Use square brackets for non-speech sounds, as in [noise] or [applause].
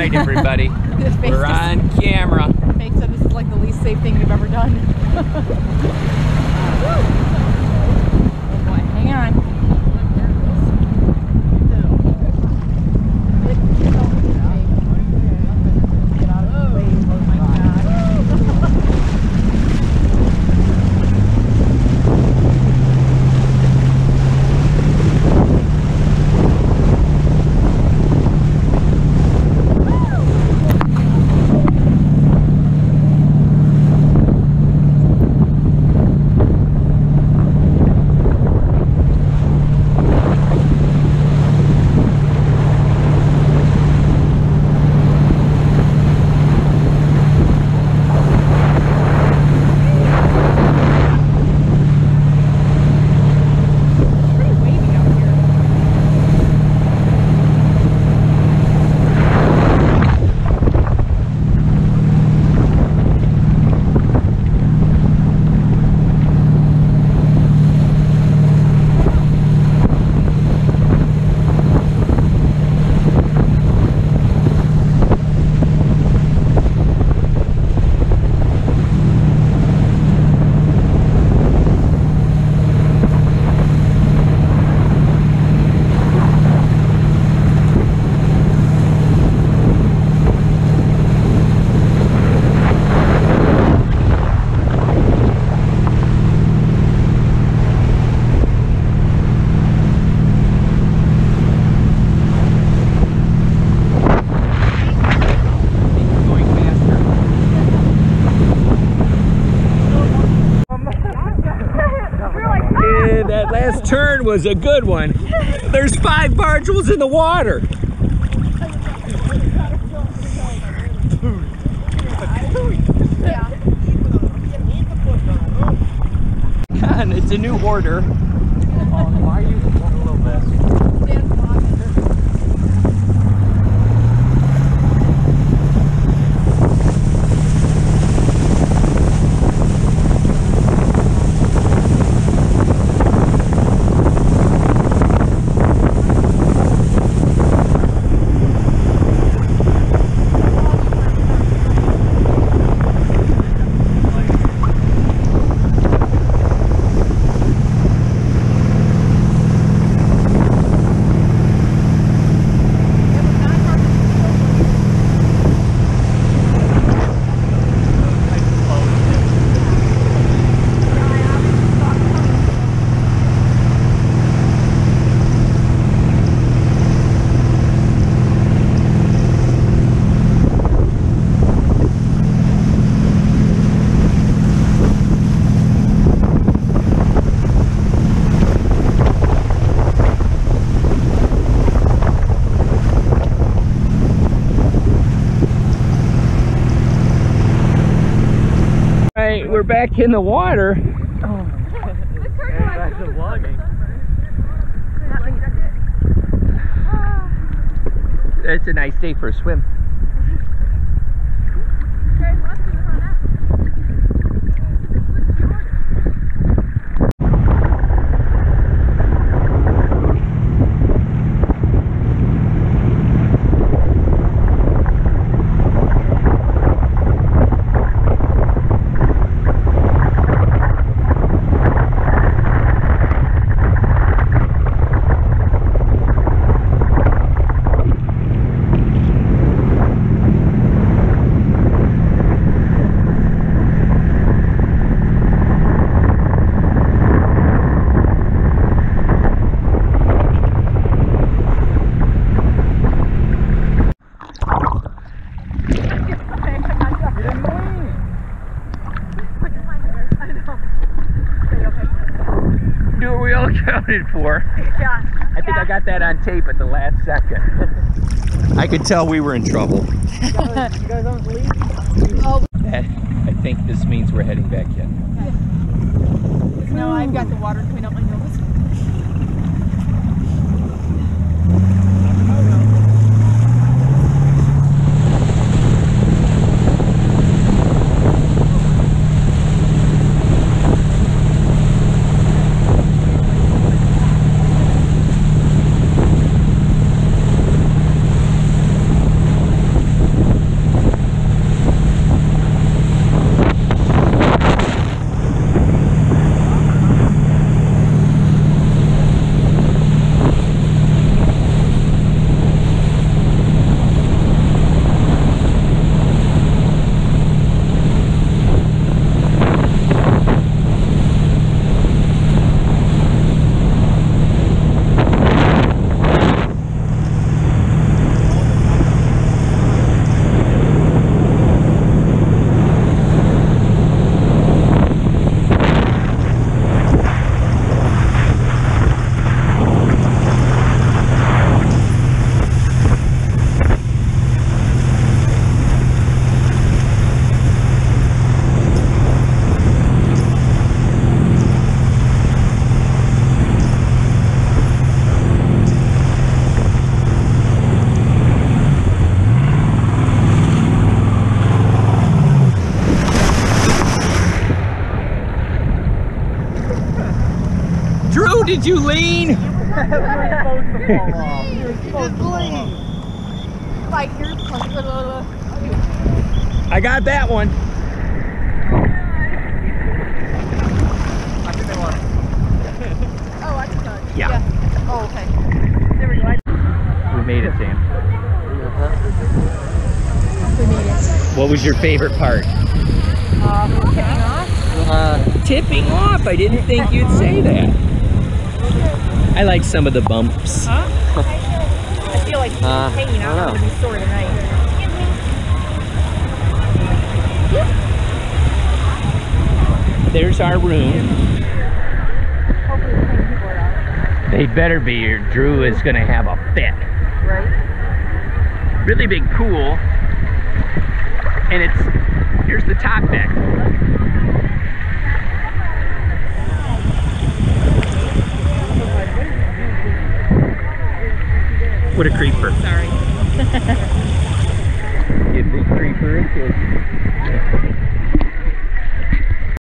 right, everybody. [laughs] We're on camera. Fake said this is like the least safe thing we've ever done. [laughs] oh boy, hang on. Yeah, that last turn was a good one. There's five Bargwells in the water. [laughs] God, it's a new order. Oh, why are you a little bit? Right, we're back in the water. Oh. It's a nice day for a swim. Do what we all counted for. Yeah. I think I got that on tape at the last second. I could tell we were in trouble. Oh, Eh, I think this means we're heading back in. no, I've got the water coming up my nose. Did you lean? Like you're uh, I got that one. Oh, I can tell. Yeah. Oh, okay. There we go. We made it, Sam. We made it. What was your favorite part? Uh, tipping off. Tipping off. I didn't think you'd say that. I like some of the bumps. Huh? I feel like [laughs] Uh, hanging out don't the store tonight. There's our room. Hopefully the same people are out. They better be or Drew is gonna have a fit. Right? Really big pool. And it's, here's the top deck. What a creeper. Sorry.